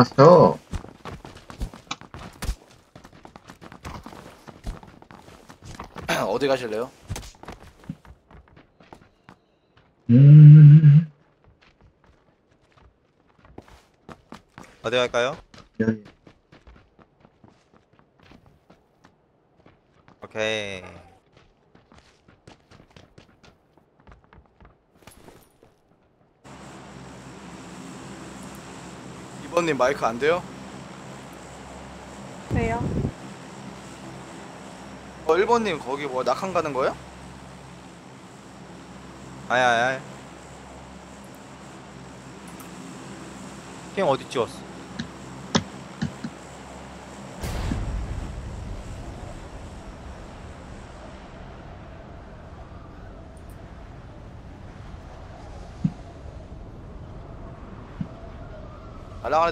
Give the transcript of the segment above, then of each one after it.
알았어. 어디 가실래요? 음, 어디 갈까요? 여기. 오케이. 이번님 마이크 안 돼요? 왜요? 어 1번님 거기 뭐 낙한 가는 거예요? 아야, 아야. 핑 어디 찍었어?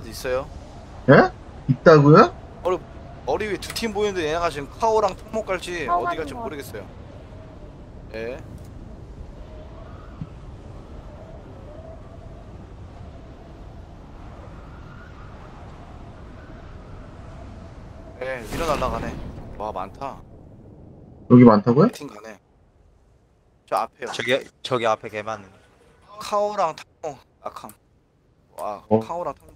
데 있어요 예? 있다고요? 머리 위에 두 팀 보이는데 얘네가 지금 카오랑 통목 갈지 카오 어디 갈지 것 모르겠어요 예 예, 밀어 날라가네. 와, 많다. 여기 많다고요? 팀 가네. 저 앞에요. 저기, 저기 앞에 개 많은. 카오랑 탕, 아캄. 와, 어. 카오랑 탕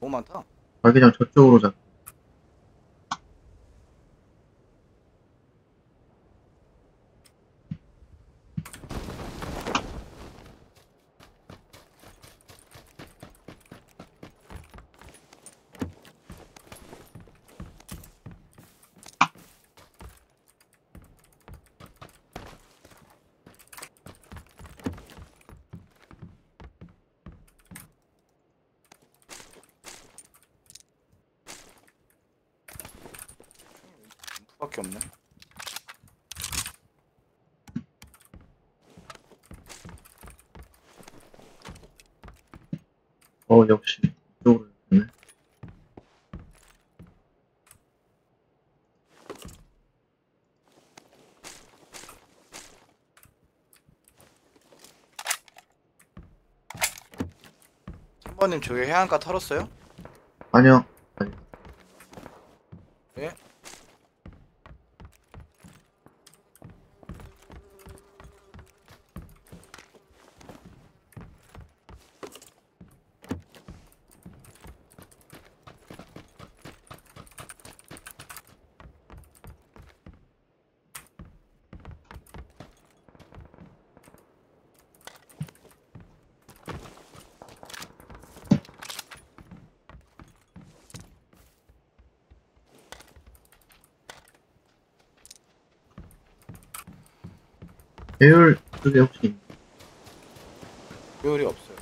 너무 많다. 자기장 저쪽으로 잡. 밖에 없네. 어, 역시. 이쪽으로 잡네. 삼번님 저기 해안가 털었어요? 아니요. 배율 그게 혹시? 요리 없어요.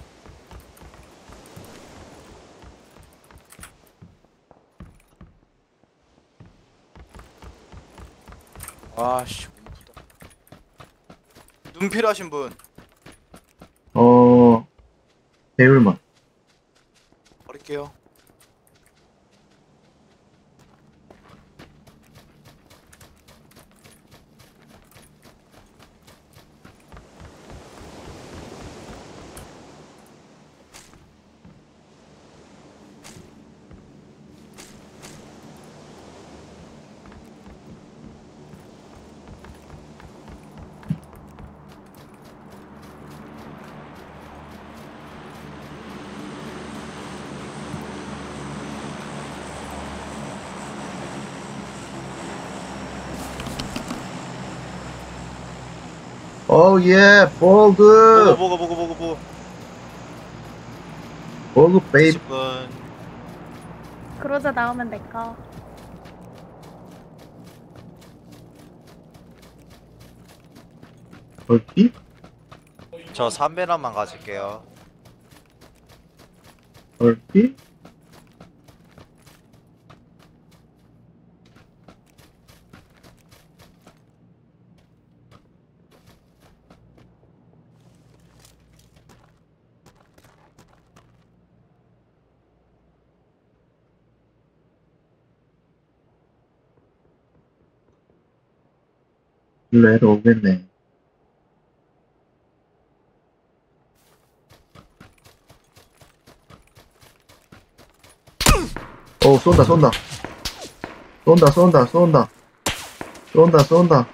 아씨, 공부다. 눈 필요하신 분 어, 배율만. 버릴게요. 오, 예, 보고, 보그! 보고, 보고, 보고, 보고. 보그, 베이비. 10분. 그러자 나오면 내꺼. 어디? 저 3배란만 가질게요. 어디? 일로 애들 오겠네. 어, 쏜다, 쏜다. 쏜다, 쏜다, 쏜다. 쏜다, 쏜다.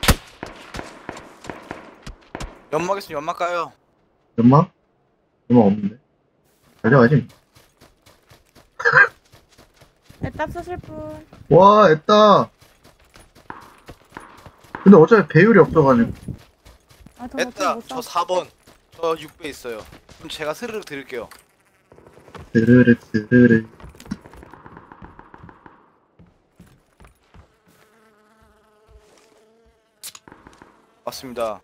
연막 있으면 연막 까요. 연막? 연막 없는데. 달려가지. 애답 쓰실 분. 와, 했다. 근데 어차피 배율이 없어가지고. 아, 저 됐다. 못저 써. 4번. 저 6배 있어요. 그럼 제가 스르륵 드릴게요. 드르르, 드르르. 맞습니다.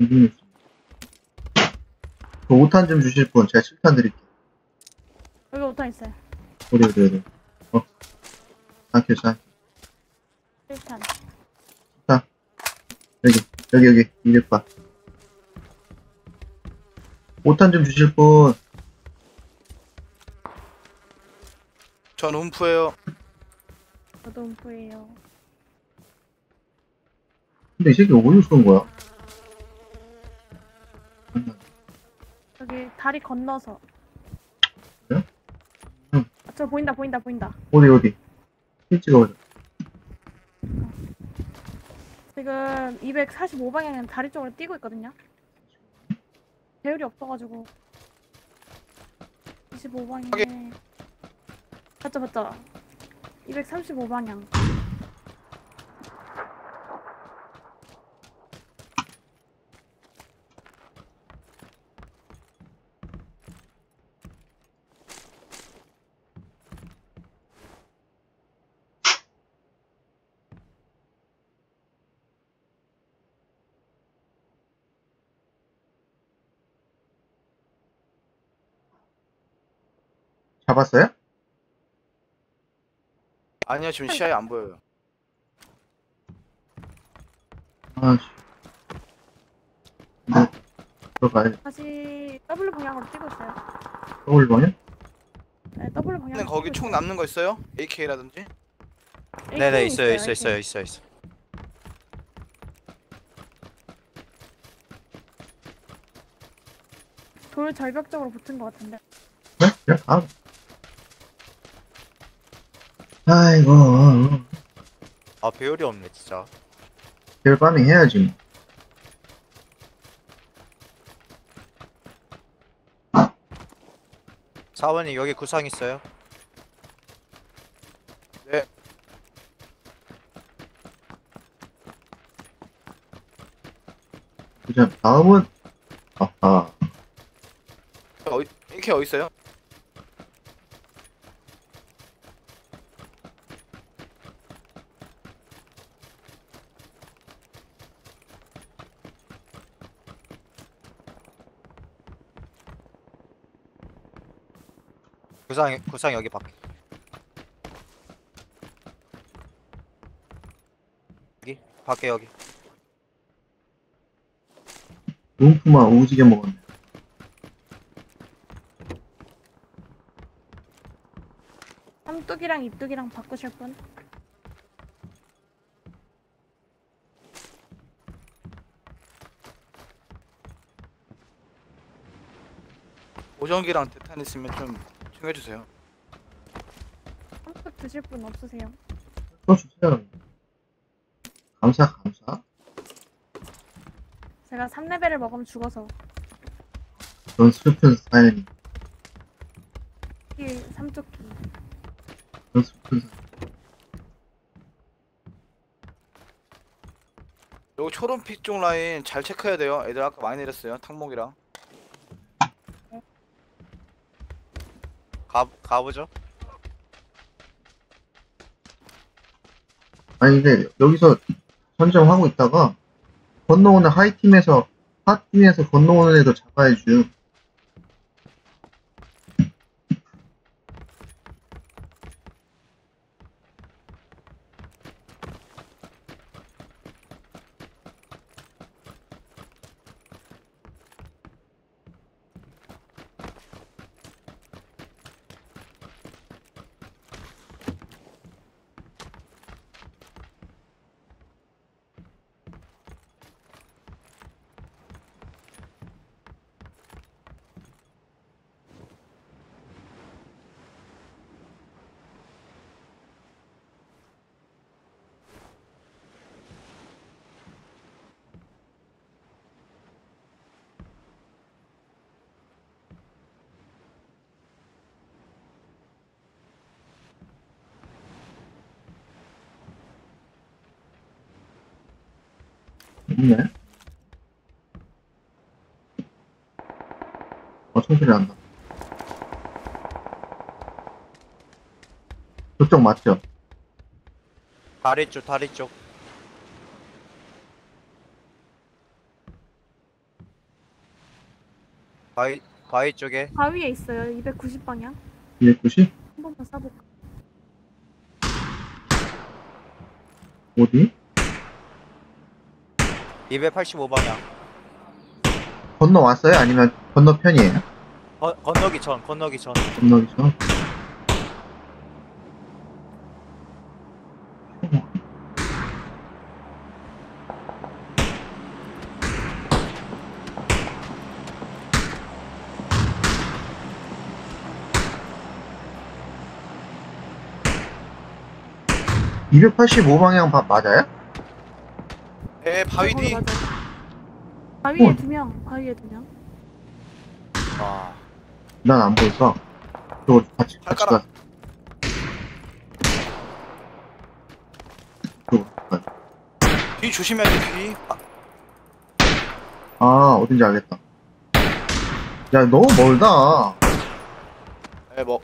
음. 그 5탄 좀 주실 분, 제가 7탄 드릴게요. 여기 오타 있어요. 우리, 우리, 우리. 어. Thank you, thank you. 1탄. 여기, 여기, 여기, 200발. 5탄 좀 주실 분, 전 UMP예요. 저도 음프예요. 근데 이 새끼 어디서 쏜 거야? 여기 다리 건너서. 그래요? 응. 아, 저 보인다, 보인다, 보인다. 어디, 어디? 힐 찍어보자. 지금 245방향은 다리 쪽으로 뛰고 있거든요. 배율이 없어가지고. 25방향에. 맞죠, 맞죠? 235방향. 잡았어요? 아니요, 지금 시야에 안 보여요. 아, 씨. 네. 들어가야 돼. 다시 W 방향으로 뛰고 있어요. 서울 방향? 네, W 방향. 근데 거기 총 남는 거 있어요? AK라든지? 네네 있어요 있어 있어요 있어 있어. 돌 절벽 쪽으로 붙은 것 같은데. 네? 가. 아이고, 아 배율이 없네 진짜. 별 파밍 해야지. 뭐. 사원님 여기 구상 있어요? 네. 그냥 다음은, 아하. AK 어디 있어요? 구상 구상 여기 밖에. 여기 밖에 여기. 움프만 오지게 먹었네. 삼뚝이랑 이뚝이랑 바꾸실 분? 오전기랑 대탄 있으면 좀 챙겨주세요. 삼뚝 드실 분 없으세요? 또 주세요. 감사, 감사. 제가 3레벨을 먹으면 죽어서 넌 슬픈 사연이, 이 삼뚝기 넌 슬픈 사연. 여기 초록빛 쪽 라인 잘 체크해야 돼요. 애들 아까 많이 내렸어요. 탕목이랑. 가 가보죠. 아니, 근데 여기서 선정하고 있다가 건너오는 하이팀에서, 하팀에서 건너오는 애도 잡아야지. 있네. 어, 총소리 난다. 저쪽 맞죠? 다리 쪽 다리 쪽 바위 바위 쪽에 바위에 있어요. 290방향. 290? 한 번만 쏴볼까? 어디? 285방향 건너왔어요? 아니면 건너편이에요? 건, 건너기 전 건너기 전 건너기 전? (285방향) 맞아요? 에 바위 뒤. 어, 맞아. 바위에 어. 두 명. 바위에 두 명. 아, 난 안 보였어. 저거 같이, 같이. 가. 저거, 가. 뒤 조심해야 돼 뒤. 아, 아, 어딘지 알겠다. 야, 너무 멀다. 에 뭐.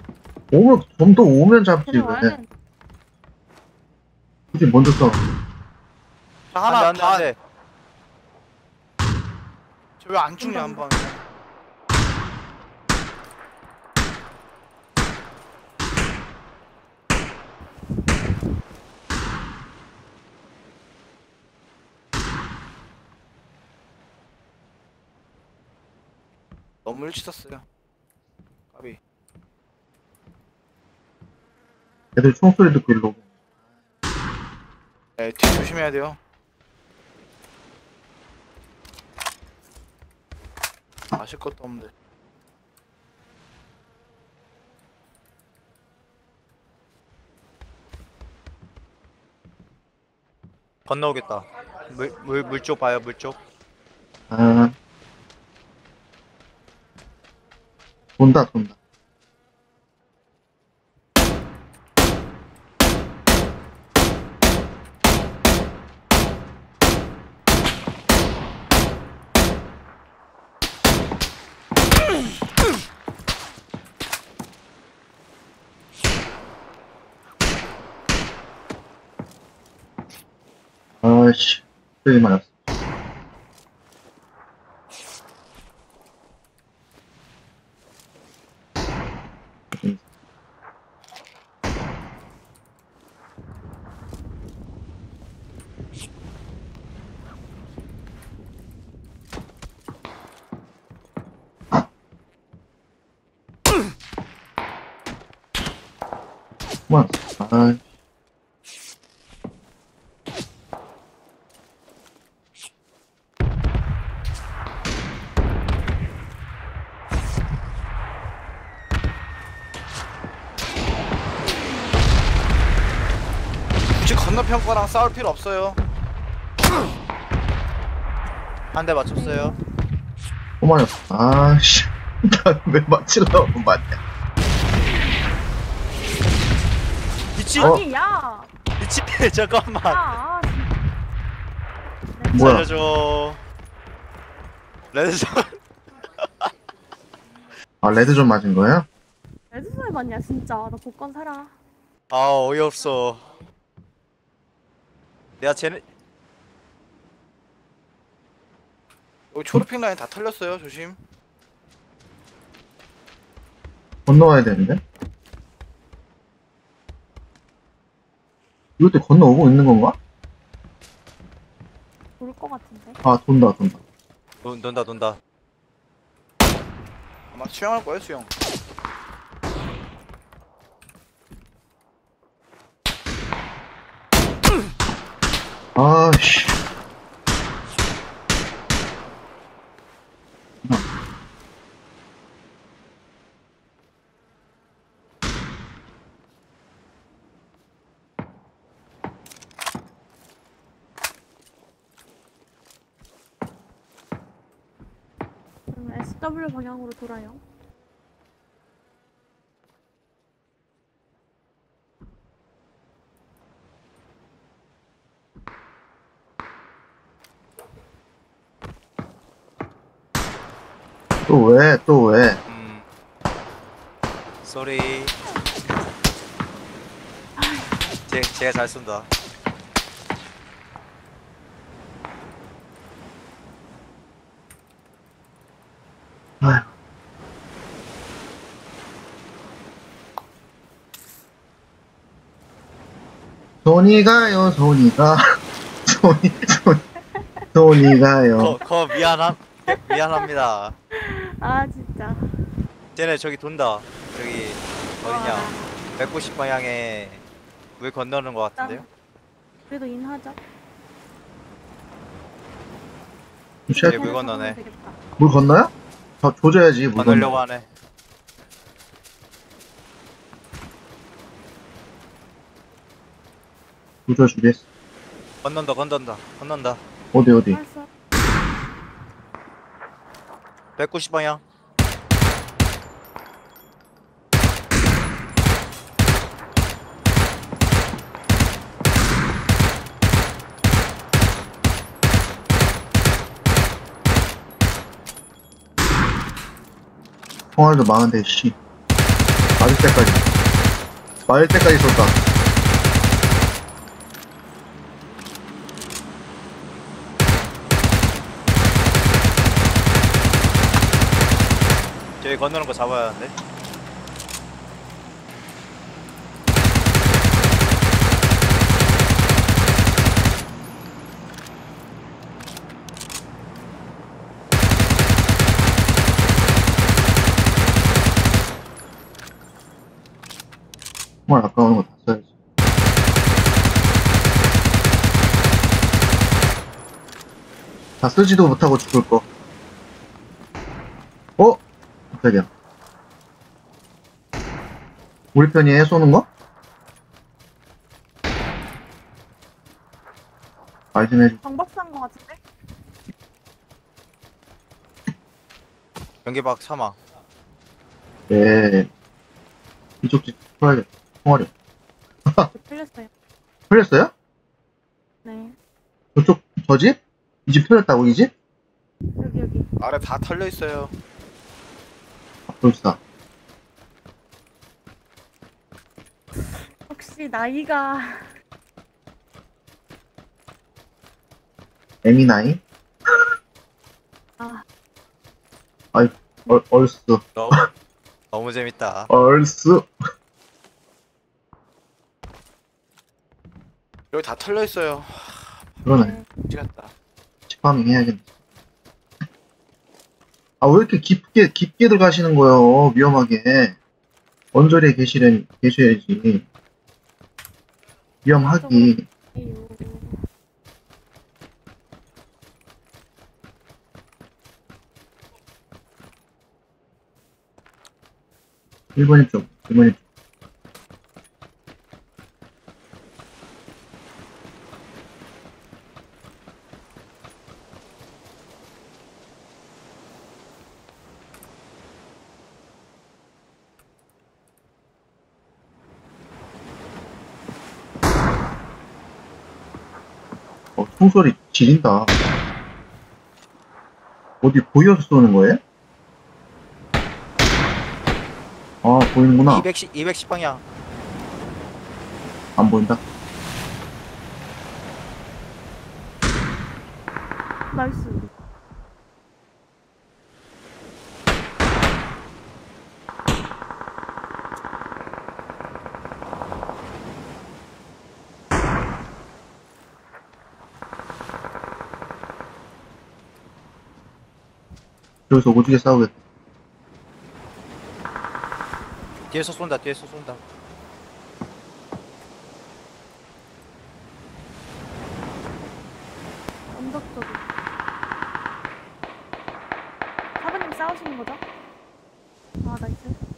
오면, 좀 더 오면 잡지, 왜. 돼. 굳이 먼저 써. 자, 하나 안돼 반. 안돼 저왜 안 죽냐 한 번. 너무 일찍 썼어요. 까비. 애들 총소리 듣고 일로 오고. 에, 뒤 조심해야 돼요. 마실 것도 없는데. 건너오겠다 물 물 물쪽 봐요 물쪽 아. 돈다, 돈다. 아씨, 저기 말았어. 그만. 아, 굳이 건너편 거랑 싸울 필요 없어요. 한 대 맞췄어요 그만했어. 아씨, 나왜 맞추려고 맞냐? 미친 어? 아니, 야! 미친 잠깐만 야! 아. 뭐야? 살려줘 red zone 아, red zone 맞은 거야? red zone에 맞냐, 진짜. 나 복권 사라. 아 어이없어 내가 쟤네 여기 초록핑 라인 다 털렸어요. 조심. 건너와야 되는데? 이것도 건너오고 있는 건가? 올것 같은데. 아, 돈다, 돈다. 논, 논다 논다 아마 수영할 거예요 수영. 아씨. SW 방향으로 돌아요. 또 왜? 또 왜? 음. 쏘리. 제, 제가 잘 쏜다. 아휴. 손이 가요, 손이 가. 손이, 손이, 손이 가요. 거, 거 미안함, 미안합니다. 아 진짜. 쟤네 저기 돈다. 저기, 어디냐. 190 방향에 물 건너는 것 같은데요? 그래도 인하자. 쉐, 네, 물 건너네. 되겠다. 물 건너요? 더 조져야지, 물 건너려고 건너. 하네. 조져주겠어. 건넌다, 건넌다, 건넌다. 어디, 어디? 알았어. 190 방향. 통화도 많은데, 씨. 맞을 때까지. 맞을 때까지 쏜다. 건너는 거 잡아야 하는데. 정말 아까운 거다 써야지. 다 쓰지도 못하고 죽을 거. 어? 깜짝이야. 우리 편이에 쏘는 거? 말좀 해줘. 방박사인 것 같은데? 연기박 사망. 네. 이쪽 집 풀어야겠다. 통화려. 틀렸어요. 풀렸어요? 네. 저쪽, 저 집? 이 집 풀렸다고, 이 집? 여기 여기. 아래 다 털려 있어요. 아, 불사. 혹시 나이가 에미 나이? 아 얼, 얼스. 너무, 너무 재밌다. 얼스. 여기 다 털려 있어요. 그러네. 네. 미치겠다. 치파밍 해야겠네. 아, 왜 이렇게 깊게, 깊게 들어가시는 거예요? 위험하게. 언저리에 계시려, 계셔야지. 위험하기. 1번님 쪽, 2번님 쪽. 총소리 지린다. 어디 보여서 쏘는 거예요? 아, 보이는구나. 210, 210 방향. 안 보인다. 나이스. 여기서 오지게 싸우겠다. 뒤에서 쏜다, 뒤에서 쏜다. 언덕 쪽에. 사부님 싸우시는 거죠? 아 나이스.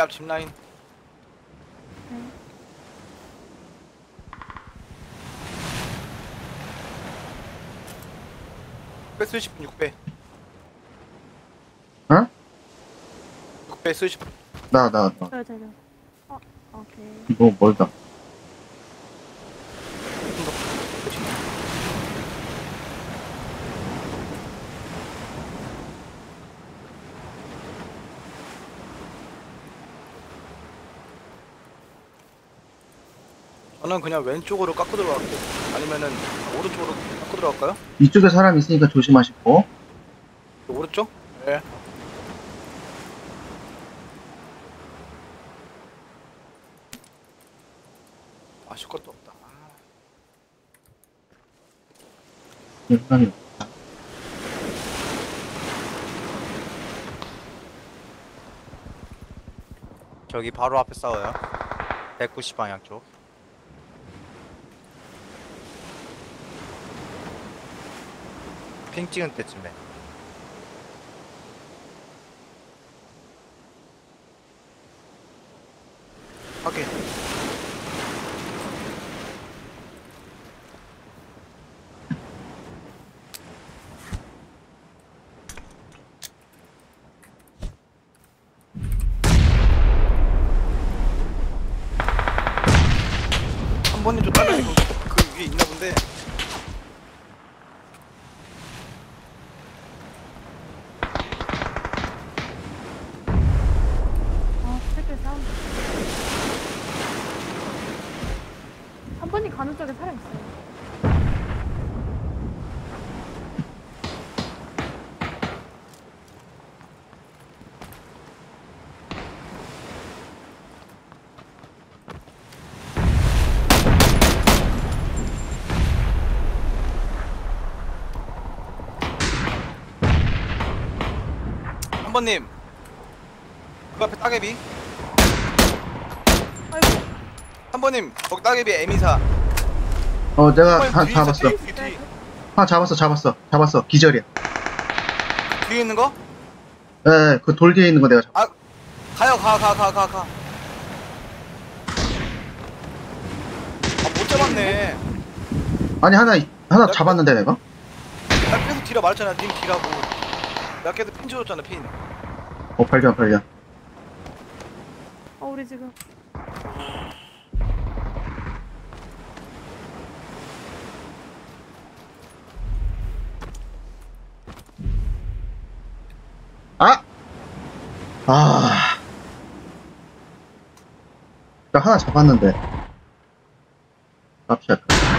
내앞 짚라인. 네. 백스십 6배. 어? 앞에 쓰시 나, 나, 나. 저요, 저요. 어, 오케이. 이거 멀다. 저는 그냥 왼쪽으로 깎고 들어갈게요. 아니면은 오른쪽으로 깎고 들어갈까요? 이쪽에 사람 있으니까 조심하시고. 오른쪽? 네. 아실 것도 없다. 아, 여기 사람이 없다. 저기 바로 앞에 싸워요 190 방향 쪽 핑 찍은 때쯤에 확인. 한 번님 좀 따라해. 그, 그 위에 있나 본데. 아, 새끼 싸운다. 한 번이 가는 쪽에 사람 있어요. 한 번님. 그 앞에 따개비. 아이고, 한 번님. 거기 따개비 에미사. 어, 내가 한 뒤에 있어, 잡았어. 뒤에, 뒤에, 뒤에. 하나 잡았어, 잡았어. 잡았어. 기절이야. 뒤에 있는 거? 에, 그돌 뒤에 있는 거 내가 잡았어. 가요 가 가 가 가 가. 아 못 잡았네. 아니, 하나, 하나 잡았는데 내가? 나 계속 뒤라 말했잖아. 님 뒤라고. 나 계속 핀 줘줬잖아 핀. 어, 발견, 발견. 어, 우리 지금. 아! 아. 나 하나 잡았는데. 납치할까?